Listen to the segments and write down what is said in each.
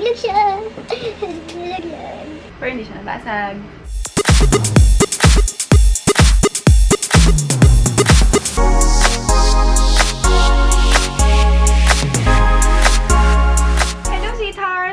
Nalaglag siya. Nalaglag. Pero hindi siya nabasag.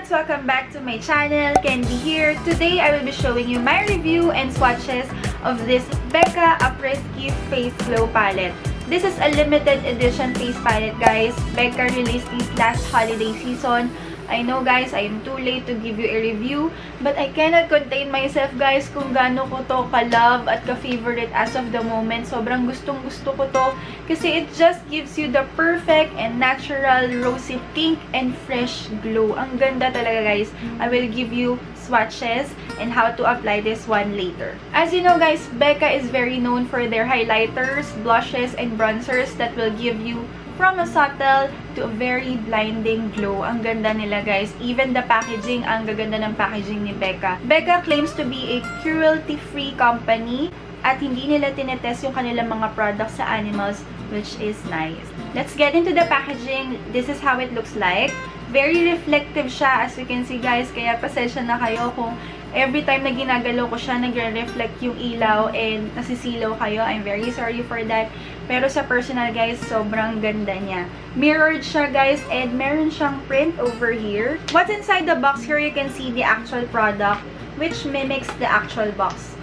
Welcome back to my channel. Candy here. Today I will be showing you my review and swatches of this Becca Apresky Face Glow Palette. This is a limited edition face palette guys. Becca released this last holiday season. I know guys, I am too late to give you a review, but I cannot contain myself guys kung gaano ko to ka-love at ka-favorite as of the moment. Sobrang gustong gusto ko to kasi it just gives you the perfect and natural rosy pink and fresh glow. Ang ganda talaga guys. I will give you swatches and how to apply this one later. As you know guys, Becca is very known for their highlighters, blushes, and bronzers that will give you from a subtle to a very blinding glow. Ang ganda nila, guys. Even the packaging, ang gaganda ng packaging ni Becca. Becca claims to be a cruelty-free company at hindi nila tinetest yung kanilang mga products sa animals, which is nice. Let's get into the packaging. This is how it looks like. Very reflective siya, as you can see, guys. Kaya pasensya na kayo kung every time na ginagalaw ko siya, nagre-reflect yung ilaw and nasisilaw kayo. I'm very sorry for that. Pero sa personal, guys, sobrang ganda niya. Mirrored siya, guys, and meron siyang print over here. What's inside the box here, you can see the actual product, which mimics the actual box.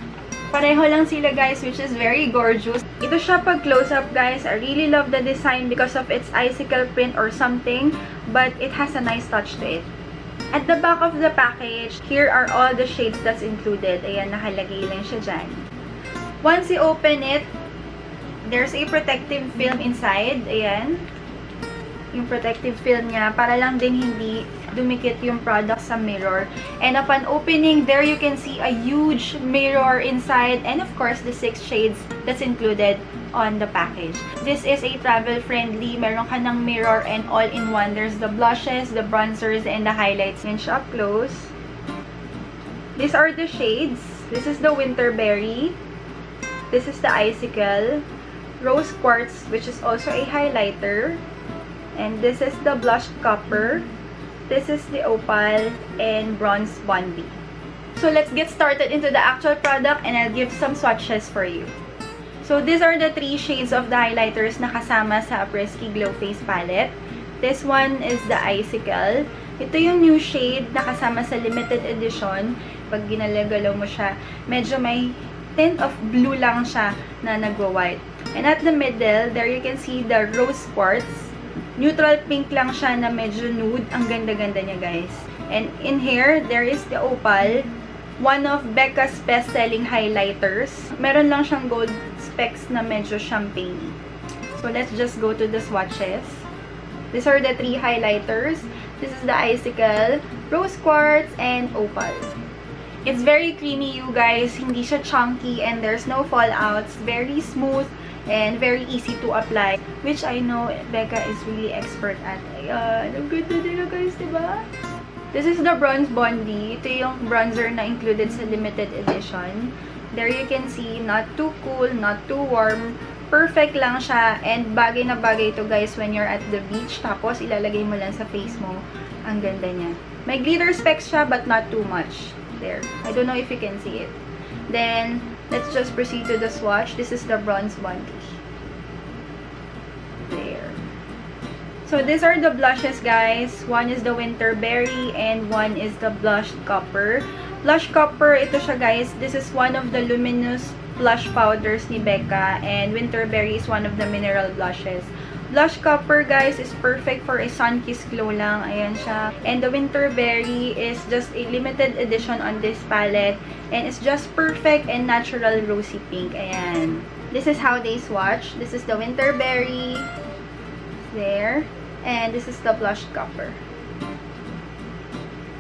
Pareho lang sila, guys, which is very gorgeous. Ito siya pag close-up, guys. I really love the design because of its icicle print or something, but it has a nice touch to it. At the back of the package, here are all the shades that's included. Ayan, nakalagay lang siya dyan. Once you open it, there's a protective film inside. Ayan. Yung protective film niya para lang din hindi dumikit yung product sa mirror. And upon opening, there you can see a huge mirror inside and of course the six shades that's included on the package. This is a travel-friendly. Meron ka ng mirror and all-in-one. There's the blushes, the bronzers, and the highlights. Siya up close. These are the shades. This is the Winterberry. This is the Icicle. Rose Quartz, which is also a highlighter. And this is the Blush Copper. This is the Opal and Bronze Bondi. So let's get started into the actual product and I'll give some swatches for you. So these are the three shades of the highlighters na kasama sa Apresky Glow Face Palette. This one is the Icicle. Ito yung new shade na kasama sa limited edition. Pag ginalagalaw mo siya, medyo may tint of blue lang siya na nagwa-white. And at the middle, there you can see the Rose Quartz. Neutral pink lang siya na medyo nude. Ang ganda-ganda niya, guys. And in here, there is the Opal. One of Becca's best-selling highlighters. Meron lang siyang gold specks na medyo champagne. So, let's just go to the swatches. These are the three highlighters. This is the Icicle, Rose Quartz, and Opal. It's very creamy, you guys. Hindi siya chunky and there's no fallouts. Very smooth and very easy to apply. Which I know Becca is really expert at. Ayan. Ang ganda nila, guys, diba? This is the Bronze Bondi. Ito yung bronzer na included sa limited edition. There you can see, not too cool, not too warm. Perfect lang siya. And bagay na bagay ito guys when you're at the beach. Tapos ilalagay mo lang sa face mo. Ang ganda niya. May glitter specks siya but not too much. There. I don't know if you can see it. Then, let's just proceed to the swatch. This is the Bronze Bondi. There. So, these are the blushes, guys. One is the Winterberry and one is the Blush Copper. Blush Copper, ito siya, guys. This is one of the luminous blush powders ni Becca and Winterberry is one of the mineral blushes. Blush Copper, guys, is perfect for a sun-kissed glow lang. Ayan siya. And the Winterberry is just a limited edition on this palette. And it's just perfect and natural rosy pink. Ayan. This is how they swatch. This is the Winterberry. There. And this is the Blush Copper.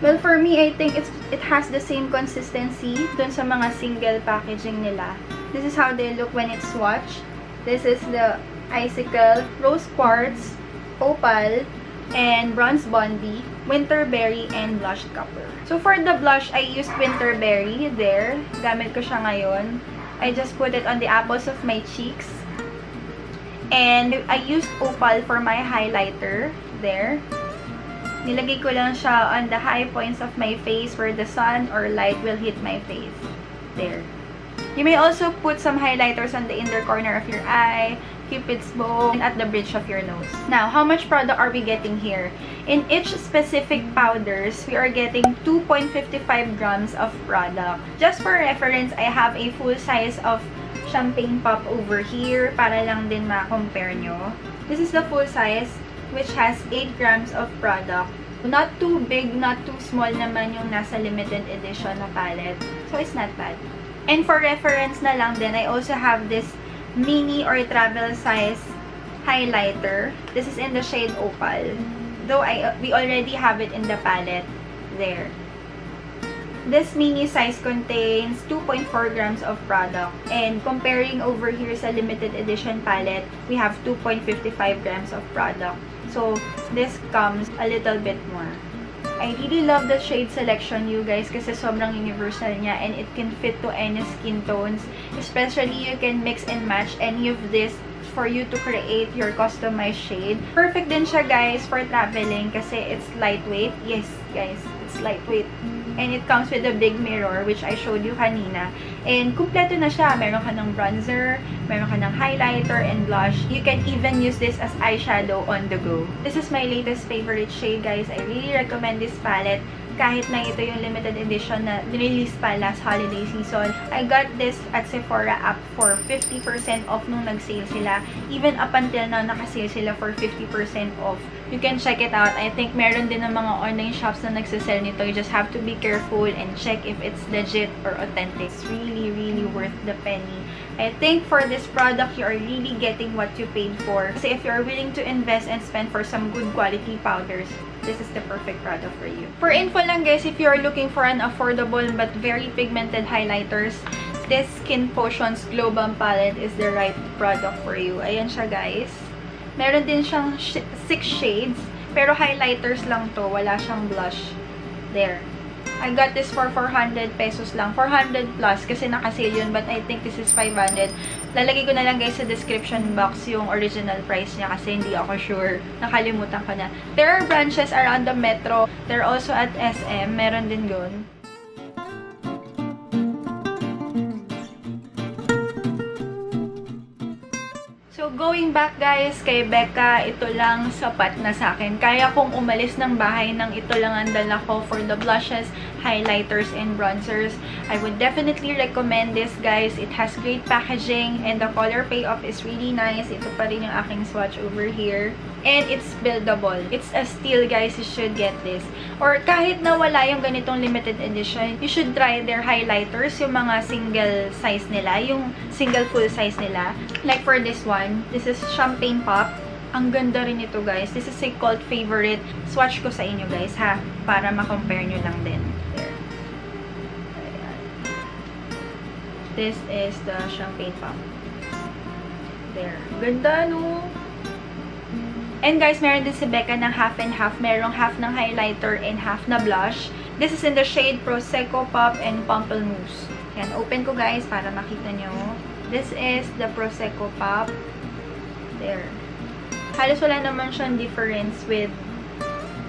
Well, for me, I think it's it has the same consistency dun sa mga single packaging nila. This is how they look when it's swatched. This is the Icicle, Rose Quartz, Opal, and Bronze Bondi, Winterberry, and Blush Copper. So, for the blush, I used Winterberry there. Gamit ko siya ngayon. I just put it on the apples of my cheeks. And I used Opal for my highlighter there. Nilagay ko lang siya on the high points of my face where the sun or light will hit my face. There. You may also put some highlighters on the inner corner of your eye, cupid's bow, and at the bridge of your nose. Now, how much product are we getting here? In each specific powders, we are getting 2.55 grams of product. Just for reference, I have a full size of champagne pop over here para lang din ma-compare nyo. This is the full size which has 8 grams of product. Not too big, not too small naman yung nasa limited edition na palette. So, it's not bad. And for reference na lang din, I also have this mini or travel size highlighter. This is in the shade Opal. Though I we already have it in the palette. There. This mini size contains 2.4 grams of product. And comparing over here sa limited edition palette, we have 2.55 grams of product. So, this comes a little bit more. I really love the shade selection, you guys, kasi sobrang universal niya and it can fit to any skin tones. Especially, you can mix and match any of this for you to create your customized shade. Perfect din siya, guys, for traveling kasi it's lightweight. Yes, guys, it's lightweight. And it comes with a big mirror, which I showed you kanina. And kumpleto na siya. Meron ka ng bronzer, meron ka ng highlighter and blush. You can even use this as eyeshadow on the go. This is my latest favorite shade, guys. I really recommend this palette kahit na ito yung limited edition na release pa last holiday season. I got this at Sephora app for 50% off nung nag-sale sila. Even up until now, naka-sale sila for 50% off. You can check it out. I think meron din ng mga online shops na nagsisell nito. You just have to be careful and check if it's legit or authentic. It's really, really worth the penny. I think for this product, you are really getting what you paid for. Kasi if you are willing to invest and spend for some good quality powders, this is the perfect product for you. For info lang guys, if you are looking for an affordable but very pigmented highlighters, this Skin Potions Glow Bomb Palette is the right product for you. Ayan siya guys. Meron din siyang 6 shades, pero highlighters lang to. Wala siyang blush. There. I got this for 400 pesos lang. 400 plus kasi naka-sale yun. But I think this is 500. Lalagay ko na lang guys sa description box yung original price niya kasi hindi ako sure. Nakalimutan ko na. There are branches around the metro. They're also at SM. Meron din yun. Going back guys, kay Becca, ito lang sapat na sa akin. Kaya kong umalis ng bahay ng ito lang ang dala ko for the blushes, highlighters, and bronzers. I would definitely recommend this guys. It has great packaging and the color payoff is really nice. Ito pa rin yung aking swatch over here. And it's buildable. It's a steal guys. You should get this. Or kahit na wala yung ganitong limited edition, you should try their highlighters, yung mga single size nila, yung single full size nila. Like for this one, this is Champagne Pop. Ang ganda rin ito, guys. This is a cult favorite. Swatch ko sa inyo, guys, ha? Para ma-compare nyo lang din. Ayan. This is the Champagne Pop. There. Ganda, no? And guys, meron din si Becca ng half and half. Merong half ng highlighter and half na blush. This is in the shade Prosecco Pop and Pamplemousse. Yan, open ko guys para makita nyo. This is the Prosecco Pop. There. Halos wala naman siyang difference with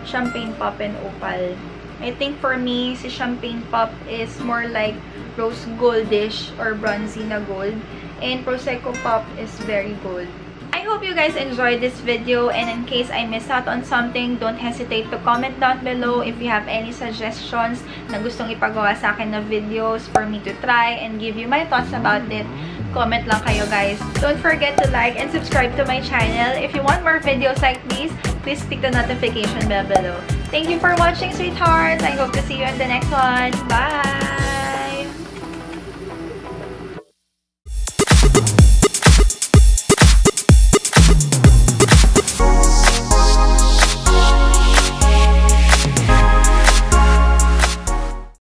Champagne Pop and Opal. I think for me, si Champagne Pop is more like rose goldish or bronzy na gold. And Prosecco Pop is very gold. Hope you guys enjoyed this video and in case I missed out on something, don't hesitate to comment down below if you have any suggestions na gustong ipagawa sa akin na videos for me to try and give you my thoughts about it. Comment lang kayo guys. Don't forget to like and subscribe to my channel. If you want more videos like these, please click the notification bell below. Thank you for watching, sweethearts. I hope to see you in the next one. Bye!